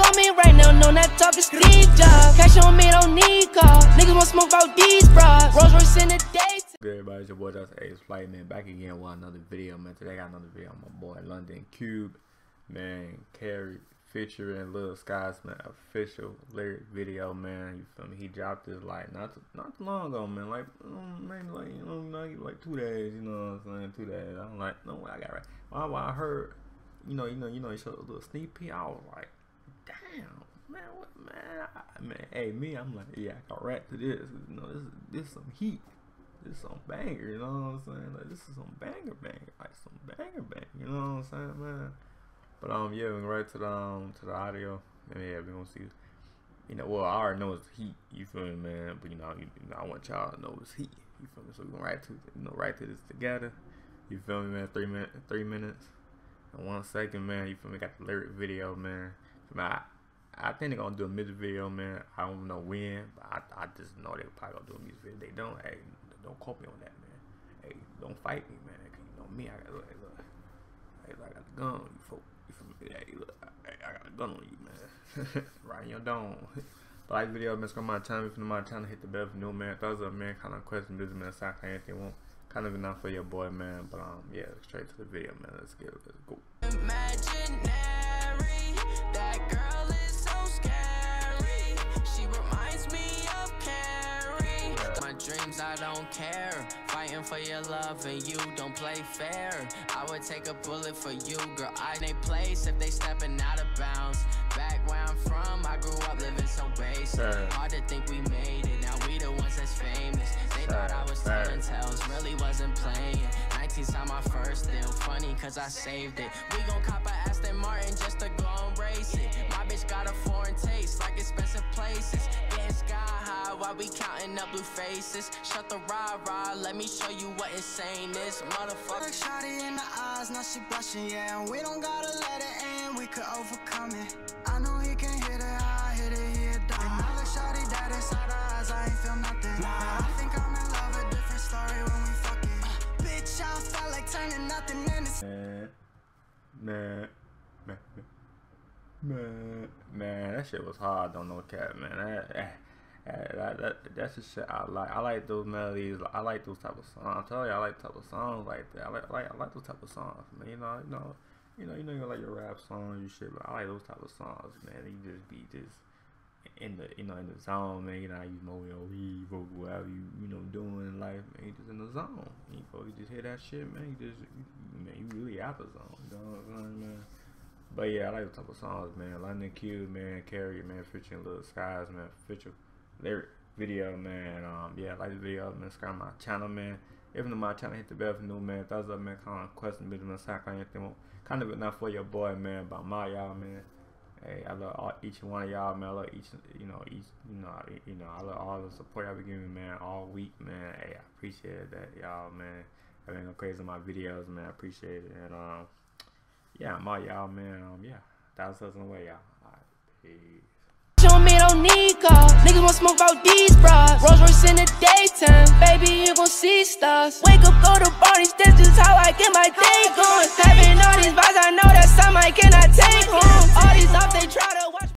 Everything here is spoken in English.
on me right now, no, not talking Steve Jobs. Cash on me, don't need cars. Niggas want smoke about these bras. Rolls Royce in the day. Good everybody, it's your boy Just Ace Flight man back again with another video man. Today I got another video on my boy Landon Cube. Man, Carrie featuring Lil Skies man official lyric video man. You feel me? He dropped this like not too, not too long ago man. Like um, maybe like you know like, like two days, you know what I'm saying? Two days. I'm like, no way I got right. Well, I heard you know, you know, you know, he showed a little sneak peek. I was like, damn, man, what, man, I, man, hey, me, I'm like, yeah, I can rap to this. You know, this, this is some heat. This is some banger. You know what I'm saying? Like, this is some banger, banger, like some banger, banger. You know what I'm saying, man? But um, yeah, we right to the um to the audio. And yeah, we gonna see. You know, well, I already know it's heat. You feel me, man? But you know, you, you know, I want y'all to know it's heat. You feel me? So we gonna write to you know write to this together. You feel me, man? Three minutes, three minutes. In one second, man, you feel me? Got the lyric video, man. I, I think they're gonna do a music video, man. I don't know when, but I, I just know they're probably gonna do a music video. They don't, hey, don't quote me on that, man. Hey, don't fight me, man. You know me, I got look, look. Hey, look, I got the gun you, folks. You me? Hey, look, I, I got a gun on you, man. right in your dome. Like video, man, subscribe my channel. If you're my channel, hit the bell for new man. Thumbs up, man. Kind of question, business, man. Sound anything want kind of enough for your boy, man. But um, yeah, straight to the video, man. Let's get it. Let's go. Imaginary, that girl is so scary. She reminds me of Carrie. My dreams, I don't care. Fighting for your love and you don't play fair. I would take a bullet for you, girl. I they place if they stepping out of bounds. Back where I'm from, I grew up living so basic. Hard to think we made it. Now we the ones that's famous. They thought I was telling tales, really wasn't playing. 19 time my first deal, funny cause I saved it. We gon' cop a Aston Martin just to go and race it. My bitch got a foreign taste, like expensive places. Getting sky high while we counting up blue faces. Shut the rah rah, let me show you what insane is, motherfucker. Shotty in the eyes, now she blushing, yeah. And we don't gotta let it end, we could overcome it. I know he can hit it, I hit it, he a dime. And I look shawty dead inside her eyes, I ain't feel nothing. Nah. Man, man, man, man, that shit was hard on no cat, man. That, that, that, that, that's the shit I like. I like those melodies. I like those type of songs. I'm telling you, I like type of songs like that. I like, I like, I like those type of songs, man. You know, you know you know, you know, you like your rap songs, you shit, but I like those type of songs, man. You just be just in the, you know, in the zone, man. You know, you know, your weed, or whatever you, you know, doing in life, man. You just in the zone. You know, you just hear that shit, man. You just, you, man, you really out the zone. You know what I'm saying, man? But yeah, I like the type of songs, man. London Q, man, Carrie, man, featuring Little Skies, man, feature lyric video, man. Um, yeah, like the video, man. Subscribe my channel, man. If you're my channel, hit the bell for new, man. Thumbs up, man. Comment, question, business, sack, anything kind of enough for your boy, man. But my y'all, man. Hey, I love all, each one of y'all, man. I love each, you know, each, you know, you know, I love all the support y'all been giving me, man, all week, man. Hey, I appreciate that, y'all, man. I've been going crazy on my videos, man. I appreciate it, and um, yeah, I'm all y'all, man. Um, yeah, that's us in the way, y'all. All right, peace call. Niggas want smoke about these bras. Rolls Royce in the daytime, baby, you gon' see stars. Wake up, go to Barney's. that's just how I get my day going. Having all these vibes, I know that some I cannot take home. All these off, they try to.